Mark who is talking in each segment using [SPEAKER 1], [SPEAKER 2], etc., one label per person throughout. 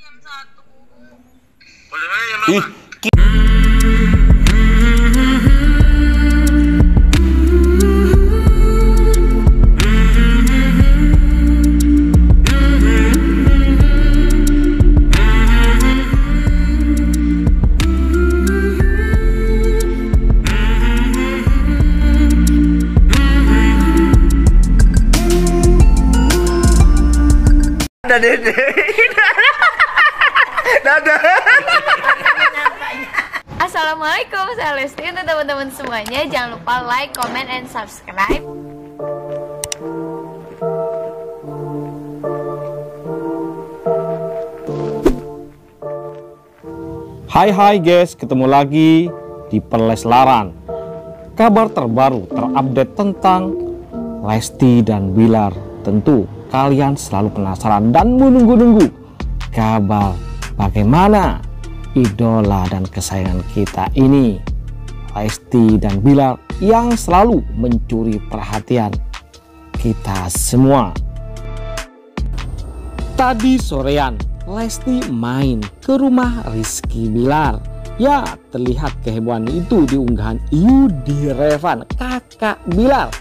[SPEAKER 1] jam satu.
[SPEAKER 2] Ada dede. Dadah.
[SPEAKER 3] Assalamualaikum, saya Lesti untuk teman-teman semuanya. Jangan lupa like, comment, and subscribe.
[SPEAKER 4] Hai hai guys, ketemu lagi di Perleslaran. Kabar terbaru terupdate tentang Lesti dan Bilar. Tentu kalian selalu penasaran dan menunggu-nunggu kabar bagaimana idola dan kesayangan kita ini Lesti dan Bilar yang selalu mencuri perhatian kita semua. Tadi sorean, Lesti main ke rumah Rizky Bilar. Ya, terlihat kehebohan itu di unggahan Yudi Revan, kakak Bilar.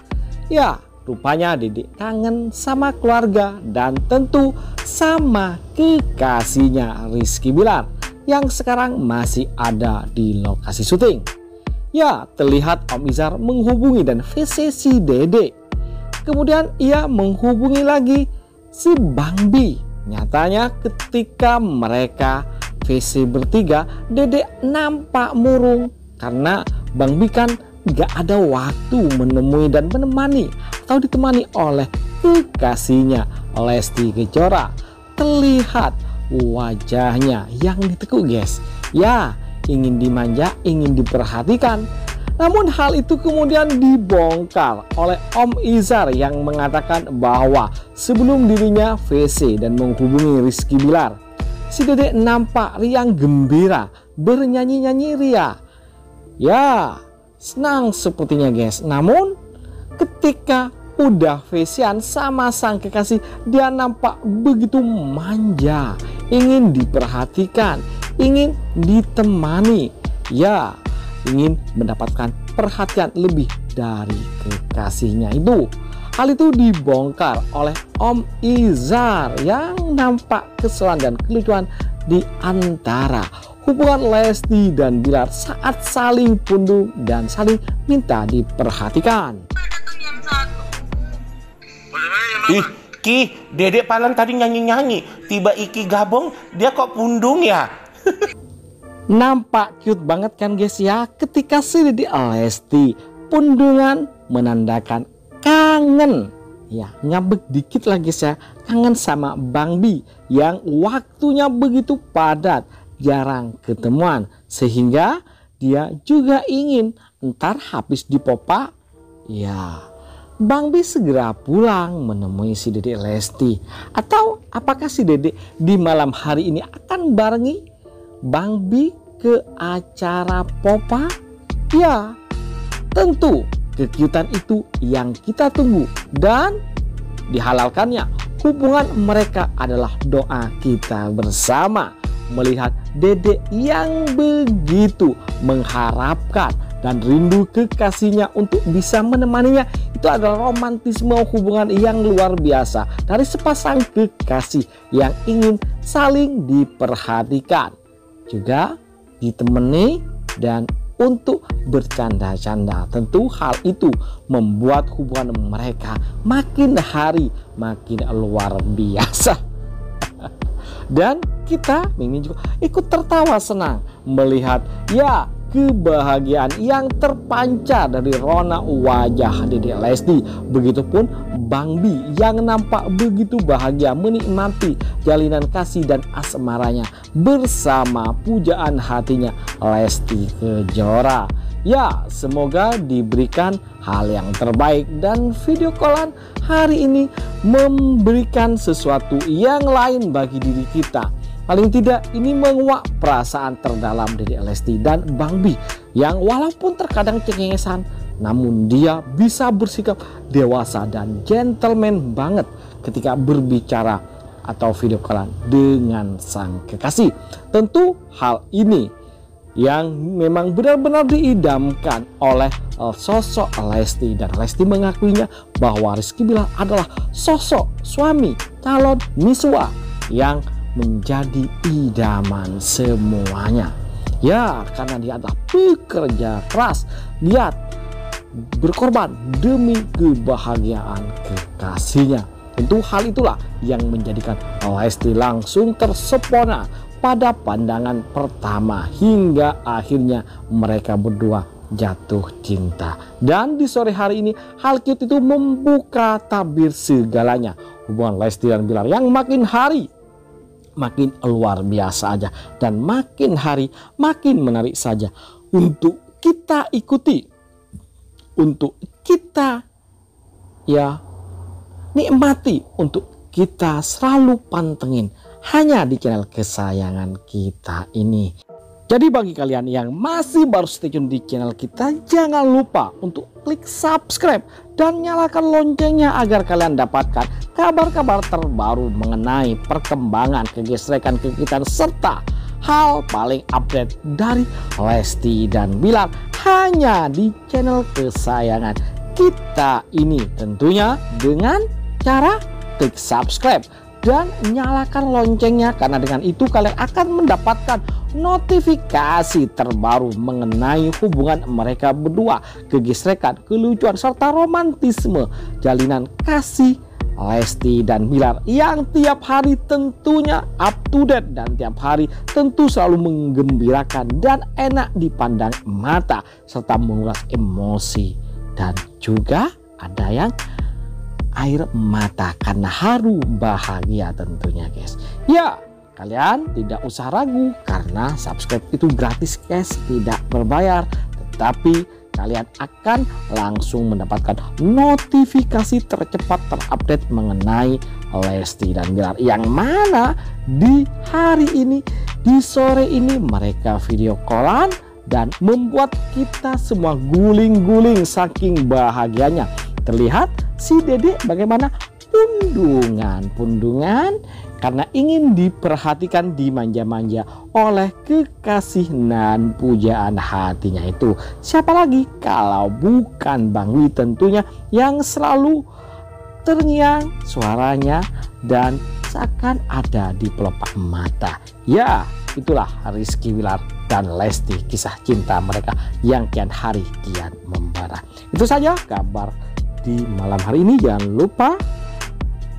[SPEAKER 4] Ya, rupanya Dedek kangen sama keluarga dan tentu sama kekasihnya Rizky Bilar yang sekarang masih ada di lokasi syuting. Ya, terlihat Om Izar menghubungi dan VC si Dede. Kemudian ia menghubungi lagi si Bang B. Nyatanya ketika mereka VC bertiga, Dede nampak murung karena Bang B kan gak ada waktu menemui dan menemani atau ditemani oleh kekasihnya Lesti Kejora. Terlihat wajahnya yang ditekuk guys. Ya, ingin dimanja, ingin diperhatikan. Namun hal itu kemudian dibongkar oleh Om Izar yang mengatakan bahwa sebelum dirinya VC dan menghubungi Rizky Bilar, si Dedek nampak riang gembira bernyanyi-nyanyi ria. Ya, senang sepertinya guys. Namun ketika udah VC-an sama sang kekasih, dia nampak begitu manja, ingin diperhatikan, ingin ditemani. Ya, ingin mendapatkan perhatian lebih dari kekasihnya itu. Hal itu dibongkar oleh Om Izar yang nampak keselan dan kelucuan di antara hubungan Lesti dan Bilar saat saling pundung dan saling minta diperhatikan.
[SPEAKER 2] Ih? Ki, Dedek Palan tadi nyanyi-nyanyi. Tiba Iki gabung, dia kok pundung ya?
[SPEAKER 4] Nampak cute banget kan guys ya ketika si Dede Lesti pundungan menandakan kangen. Ya ngabek dikit lagi guys ya kangen sama Bang Bi yang waktunya begitu padat jarang ketemuan sehingga dia juga ingin ntar habis di popa ya Bang Bi segera pulang menemui si Dede Lesti. Atau apakah si Dede di malam hari ini akan barengi Bang Bi ke acara Popa? Ya, tentu kekiutan itu yang kita tunggu dan dihalalkannya. Hubungan mereka adalah doa kita bersama. Melihat Dede yang begitu mengharapkan dan rindu kekasihnya untuk bisa menemaninya itu adalah romantisme hubungan yang luar biasa dari sepasang kekasih yang ingin saling diperhatikan juga ditemani dan untuk bercanda-canda. Tentu hal itu membuat hubungan mereka makin hari makin luar biasa. Dan kita ingin juga ikut tertawa senang melihat ya kebahagiaan yang terpancar dari rona wajah Dede Lesti. Begitupun Bang Bi yang nampak begitu bahagia menikmati jalinan kasih dan asmaranya bersama pujaan hatinya Lesti Kejora. Ya, semoga diberikan hal yang terbaik dan video callan hari ini memberikan sesuatu yang lain bagi diri kita. Paling tidak ini menguak perasaan terdalam Dede Lesti dan Bang Bi yang walaupun terkadang cengengesan namun dia bisa bersikap dewasa dan gentleman banget ketika berbicara atau video callan dengan sang kekasih. Tentu hal ini yang memang benar-benar diidamkan oleh eh, sosok Lesti dan Lesti mengakuinya bahwa Rizky Bilar adalah sosok suami calon Miswa yang menjadi idaman semuanya. Ya, karena dia adalah pekerja keras. Lihat, berkorban demi kebahagiaan kekasihnya. Tentu hal itulah yang menjadikan Lesti langsung tersepona pada pandangan pertama hingga akhirnya mereka berdua jatuh cinta. Dan di sore hari ini hal cute itu membuka tabir segalanya. Hubungan Lesti dan Bilar yang makin hari makin luar biasa aja. Dan makin hari makin menarik saja. Untuk kita ikuti. Untuk kita ya nikmati. Untuk kita selalu pantengin. Hanya di channel kesayangan kita ini. Jadi bagi kalian yang masih baru stay tune di channel kita, jangan lupa untuk klik subscribe dan nyalakan loncengnya agar kalian dapatkan kabar-kabar terbaru mengenai perkembangan kegesrekan kegiatan serta hal paling update dari Lesti dan Bilar hanya di channel kesayangan kita ini. Tentunya dengan cara klik subscribe dan nyalakan loncengnya karena dengan itu kalian akan mendapatkan notifikasi terbaru mengenai hubungan mereka berdua, kegesrekan, kelucuan serta romantisme, jalinan kasih Lesti dan Bilar yang tiap hari tentunya up to date dan tiap hari tentu selalu menggembirakan dan enak dipandang mata serta menguras emosi. Dan juga ada yang air mata karena haru bahagia tentunya guys. Ya kalian tidak usah ragu karena subscribe itu gratis guys. Tidak berbayar tetapi kalian akan langsung mendapatkan notifikasi tercepat terupdate mengenai Lesti dan Bilar yang mana di hari ini di sore ini mereka video callan dan membuat kita semua guling-guling saking bahagianya terlihat si Dede bagaimana pundungan-pundungan karena ingin diperhatikan dimanja-manja oleh kekasih dan pujaan hatinya itu. Siapa lagi kalau bukan Bang Wi tentunya yang selalu terngiang suaranya dan seakan ada di pelopak mata. Ya, itulah Rizky Wilar dan Lesti kisah cinta mereka yang kian hari kian membara. Itu saja kabar di malam hari ini. Jangan lupa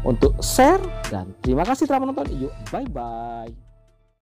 [SPEAKER 4] untuk share dan terima kasih telah menonton. Yuk bye bye